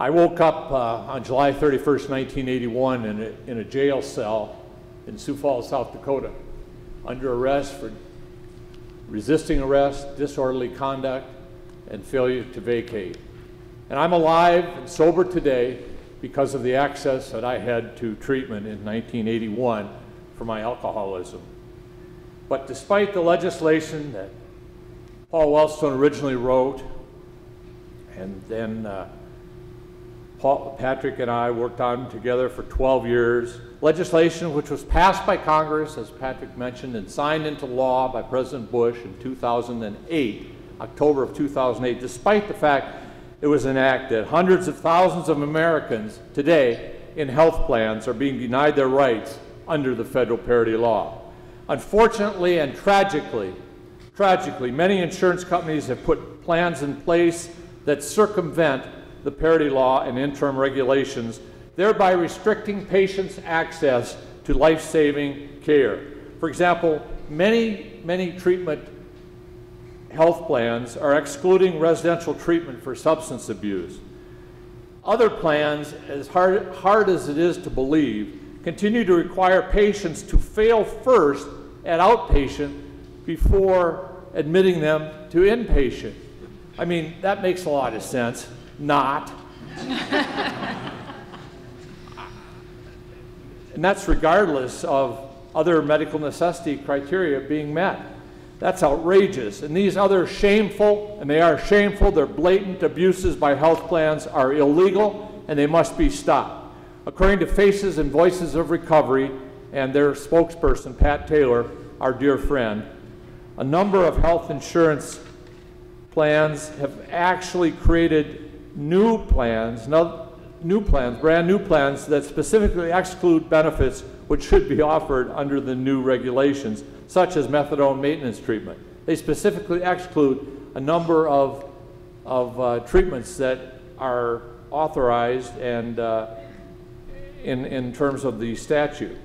I woke up uh, on July 31st, 1981 in a, in a jail cell in Sioux Falls, South Dakota, under arrest for resisting arrest, disorderly conduct, and failure to vacate. And I'm alive and sober today because of the access that I had to treatment in 1981 for my alcoholism. But despite the legislation that Paul Wellstone originally wrote, and then uh, Paul, Patrick and I worked on together for 12 years, legislation which was passed by Congress, as Patrick mentioned, and signed into law by President Bush in 2008, October of 2008, despite the fact it was enacted, hundreds of thousands of Americans today in health plans are being denied their rights under the federal parity law. Unfortunately and tragically, tragically, many insurance companies have put plans in place that circumvent the parity law and interim regulations, thereby restricting patients' access to life-saving care. For example, many, many treatment health plans are excluding residential treatment for substance abuse. Other plans, as hard, hard as it is to believe, continue to require patients to fail first at outpatient before admitting them to inpatient. I mean, that makes a lot of sense. Not. and that's regardless of other medical necessity criteria being met. That's outrageous. And these other shameful, and they are shameful, they're blatant abuses by health plans are illegal and they must be stopped. According to Faces and Voices of Recovery and their spokesperson, Pat Taylor, our dear friend, a number of health insurance plans have actually created new plans, new plans, brand new plans that specifically exclude benefits which should be offered under the new regulations such as methadone maintenance treatment. They specifically exclude a number of, of uh, treatments that are authorized and uh, in, in terms of the statute.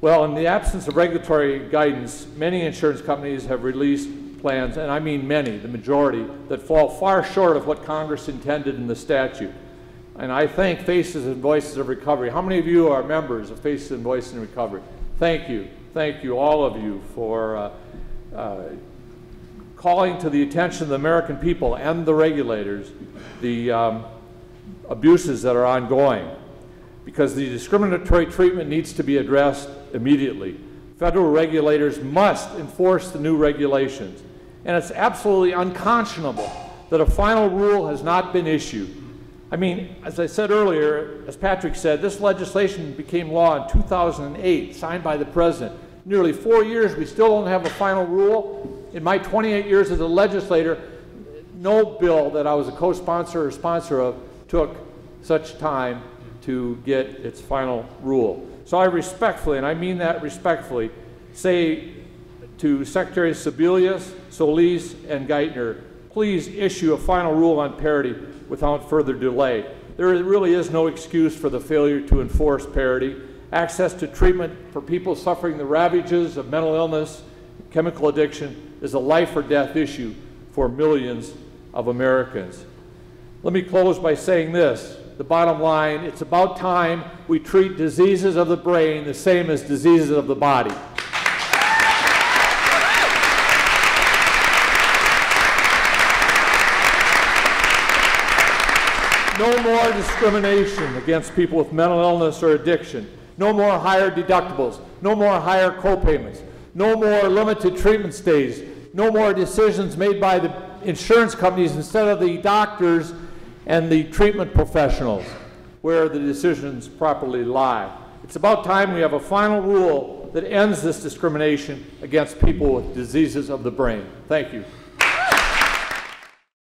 Well, in the absence of regulatory guidance, many insurance companies have released plans, and I mean many, the majority, that fall far short of what Congress intended in the statute. And I thank Faces and Voices of Recovery. How many of you are members of Faces and Voices in Recovery? Thank you thank you, all of you, for uh, uh, calling to the attention of the American people and the regulators the um, abuses that are ongoing because the discriminatory treatment needs to be addressed immediately. Federal regulators must enforce the new regulations. And it's absolutely unconscionable that a final rule has not been issued. I mean, as I said earlier, as Patrick said, this legislation became law in 2008, signed by the President. Nearly four years, we still don't have a final rule. In my 28 years as a legislator, no bill that I was a co-sponsor or sponsor of took such time to get its final rule. So I respectfully, and I mean that respectfully, say to Secretary Sebelius, Solis, and Geithner, please issue a final rule on parity without further delay. There really is no excuse for the failure to enforce parity. Access to treatment for people suffering the ravages of mental illness, chemical addiction is a life or death issue for millions of Americans. Let me close by saying this. The bottom line, it's about time we treat diseases of the brain the same as diseases of the body. No more discrimination against people with mental illness or addiction. No more higher deductibles. No more higher copayments. No more limited treatment stays. No more decisions made by the insurance companies instead of the doctors and the treatment professionals where the decisions properly lie. It's about time we have a final rule that ends this discrimination against people with diseases of the brain. Thank you.